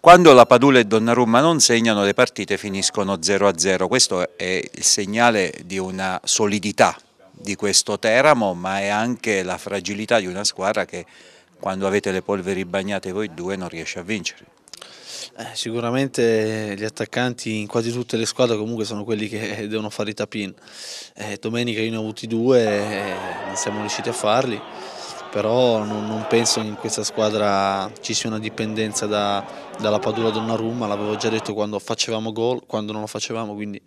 Quando la Padula e Donnarumma non segnano le partite finiscono 0-0, questo è il segnale di una solidità di questo Teramo ma è anche la fragilità di una squadra che quando avete le polveri bagnate voi due non riesce a vincere. Eh, sicuramente gli attaccanti in quasi tutte le squadre comunque sono quelli che devono fare i tapin. Eh, domenica io ne ho avuti due e non siamo riusciti a farli però non, non, penso che in questa squadra ci sia una dipendenza da, dalla Padula Donnarumma, l'avevo già detto quando facevamo gol, quando non lo facevamo, quindi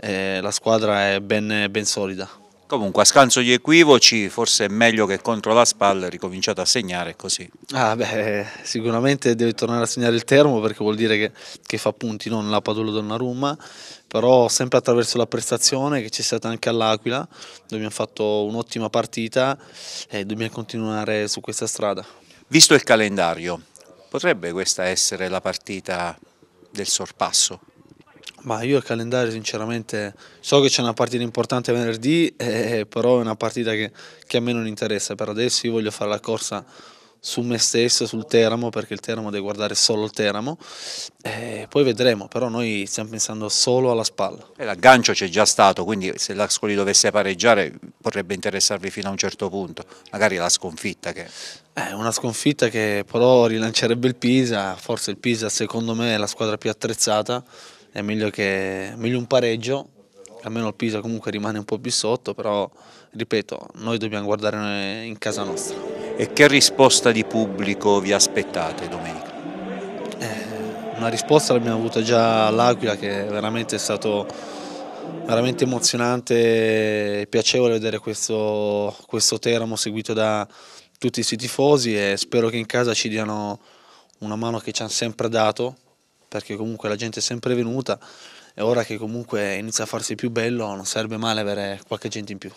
eh, la squadra è ben, ben, solida. Comunque a scanso di equivoci forse è meglio che contro la spalla ricominciate a segnare così. Ah beh, sicuramente deve tornare a segnare il termo perché vuol dire che, che fa punti, non la Padula Donnarumma, però sempre attraverso la prestazione che c'è stata anche all'Aquila, dove abbiamo fatto un'ottima partita e dobbiamo continuare su questa strada. Visto il calendario, potrebbe questa essere la partita del sorpasso? Ma io il calendario sinceramente so che c'è una partita importante venerdì, eh, però è una partita che, che a me non interessa, per adesso io voglio fare la corsa su me stesso, sul Teramo, perché il Teramo deve guardare solo il Teramo, e poi vedremo, però noi stiamo pensando solo alla spalla. E l'aggancio c'è già stato, quindi se l'Ascoli dovesse pareggiare potrebbe interessarvi fino a un certo punto, magari la sconfitta che... È una sconfitta che però rilancerebbe il Pisa, forse il Pisa secondo me è la squadra più attrezzata, è meglio, che, meglio un pareggio, almeno il Pisa comunque rimane un po' più sotto, però ripeto, noi dobbiamo guardare in casa nostra. E che risposta di pubblico vi aspettate domenica? Eh, una risposta l'abbiamo avuta già all'Aquila che veramente è stato veramente emozionante e piacevole vedere questo, questo Teramo seguito da tutti i tifosi e spero che in casa ci diano una mano che ci hanno sempre dato perché comunque la gente è sempre venuta e ora che comunque inizia a farsi più bello non sarebbe male avere qualche gente in più.